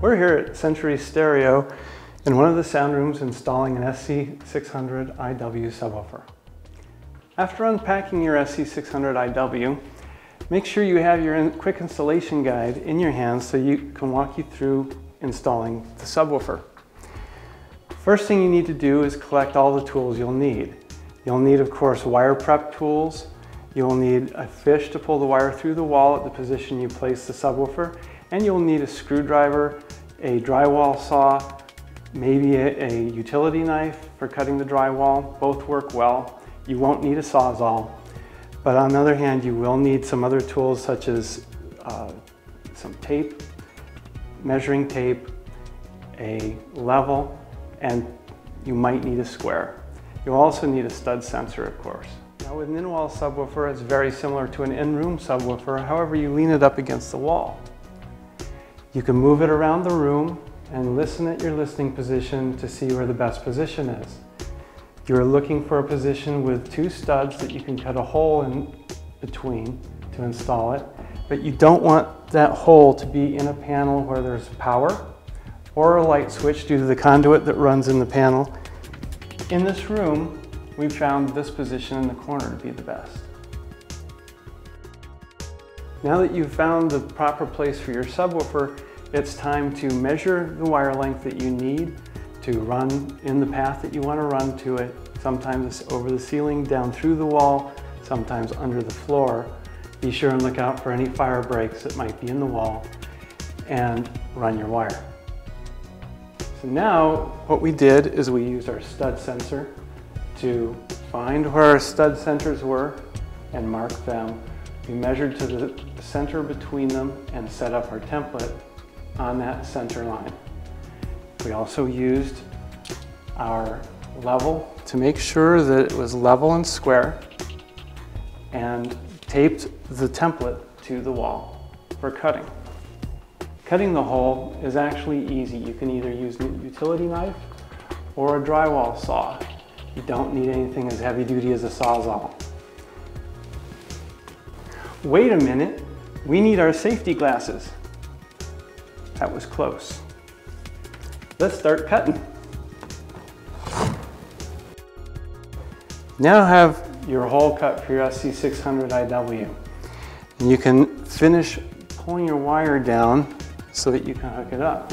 We're here at Century Stereo in one of the sound rooms installing an SC600 IW subwoofer. After unpacking your SC600 IW, make sure you have your quick installation guide in your hands so you can walk you through installing the subwoofer. First thing you need to do is collect all the tools you'll need. You'll need, of course, wire prep tools. You'll need a fish to pull the wire through the wall at the position you place the subwoofer. And you'll need a screwdriver, a drywall saw, maybe a, a utility knife for cutting the drywall. Both work well. You won't need a sawzall. But on the other hand, you will need some other tools such as uh, some tape, measuring tape, a level, and you might need a square. You'll also need a stud sensor, of course. Now with an in-wall subwoofer, it's very similar to an in-room subwoofer, however you lean it up against the wall. You can move it around the room and listen at your listening position to see where the best position is. You're looking for a position with two studs that you can cut a hole in between to install it, but you don't want that hole to be in a panel where there's power or a light switch due to the conduit that runs in the panel. In this room, we found this position in the corner to be the best. Now that you've found the proper place for your subwoofer, it's time to measure the wire length that you need to run in the path that you want to run to it. Sometimes over the ceiling, down through the wall, sometimes under the floor. Be sure and look out for any fire breaks that might be in the wall and run your wire. So now what we did is we used our stud sensor to find where our stud centers were and mark them. We measured to the center between them and set up our template on that center line. We also used our level to make sure that it was level and square and taped the template to the wall for cutting. Cutting the hole is actually easy. You can either use a utility knife or a drywall saw. You don't need anything as heavy duty as a sawzall. Wait a minute, we need our safety glasses. That was close. Let's start cutting. Now have your hole cut for your SC600 IW. And you can finish pulling your wire down so that you can hook it up.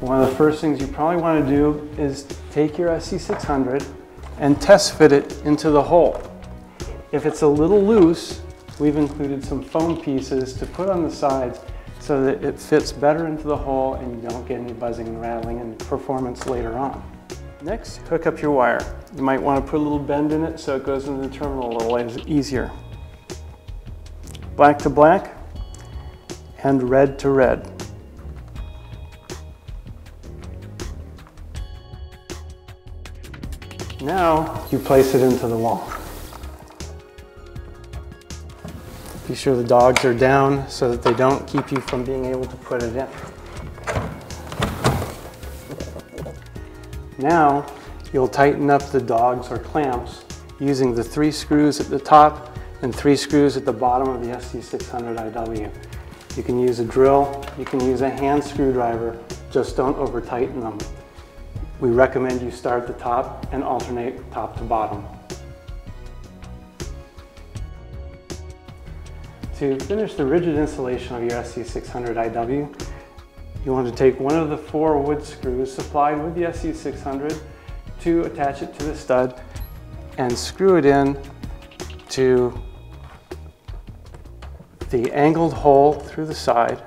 One of the first things you probably want to do is take your SC600 and test fit it into the hole. If it's a little loose, we've included some foam pieces to put on the sides so that it fits better into the hole and you don't get any buzzing and rattling and performance later on. Next, hook up your wire. You might want to put a little bend in it so it goes into the terminal a little easier. Black to black and red to red. Now you place it into the wall. Be sure the dogs are down so that they don't keep you from being able to put it in. Now you'll tighten up the dogs or clamps using the three screws at the top and three screws at the bottom of the SC600 IW. You can use a drill, you can use a hand screwdriver, just don't over tighten them. We recommend you start at the top and alternate top to bottom. To finish the rigid installation of your SC600 IW, you want to take one of the four wood screws supplied with the SC600 to attach it to the stud and screw it in to the angled hole through the side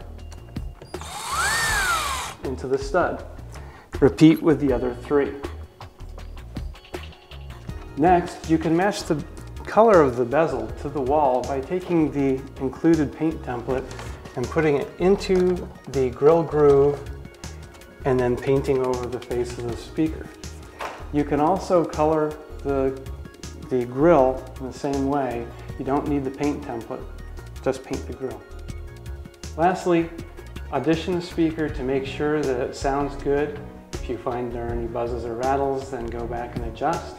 into the stud. Repeat with the other three. Next, you can match the color of the bezel to the wall by taking the included paint template and putting it into the grill groove and then painting over the face of the speaker. You can also color the, the grill in the same way. You don't need the paint template, just paint the grill. Lastly, audition the speaker to make sure that it sounds good if you find there are any buzzes or rattles, then go back and adjust.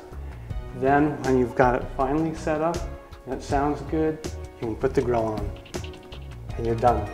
Then when you've got it finally set up and it sounds good, you can put the grill on and you're done.